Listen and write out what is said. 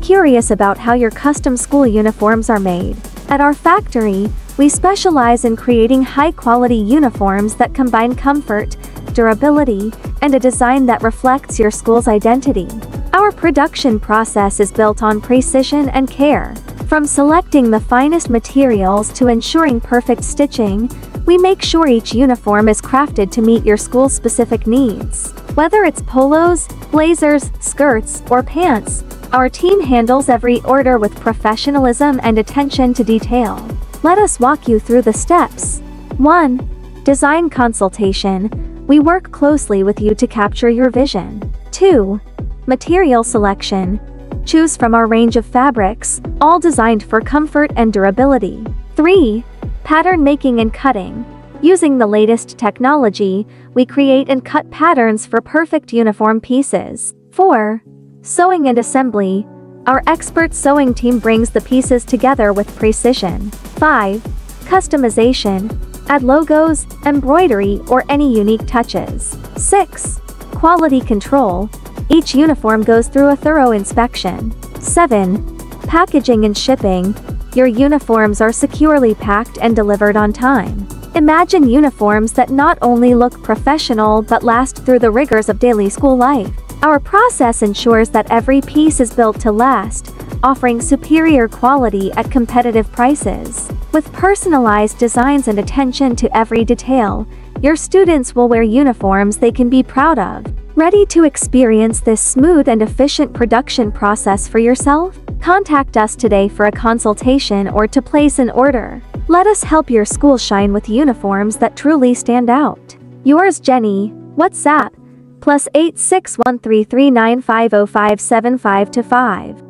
Curious about how your custom school uniforms are made? At our factory, we specialize in creating high-quality uniforms that combine comfort, durability, and a design that reflects your school's identity. Our production process is built on precision and care. From selecting the finest materials to ensuring perfect stitching, we make sure each uniform is crafted to meet your school's specific needs. Whether it's polos, blazers, skirts, or pants, our team handles every order with professionalism and attention to detail. Let us walk you through the steps. 1. Design consultation. We work closely with you to capture your vision. 2. Material selection. Choose from our range of fabrics, all designed for comfort and durability. 3. Pattern making and cutting. Using the latest technology, we create and cut patterns for perfect uniform pieces. 4. Sewing and assembly. Our expert sewing team brings the pieces together with precision. 5. Customization. Add logos, embroidery, or any unique touches. 6. Quality control. Each uniform goes through a thorough inspection. 7. Packaging and shipping. Your uniforms are securely packed and delivered on time. Imagine uniforms that not only look professional but last through the rigors of daily school life. Our process ensures that every piece is built to last, offering superior quality at competitive prices. With personalized designs and attention to every detail, your students will wear uniforms they can be proud of. Ready to experience this smooth and efficient production process for yourself? Contact us today for a consultation or to place an order. Let us help your school shine with uniforms that truly stand out. Yours Jenny, WhatsApp plus 86133950575 to 5.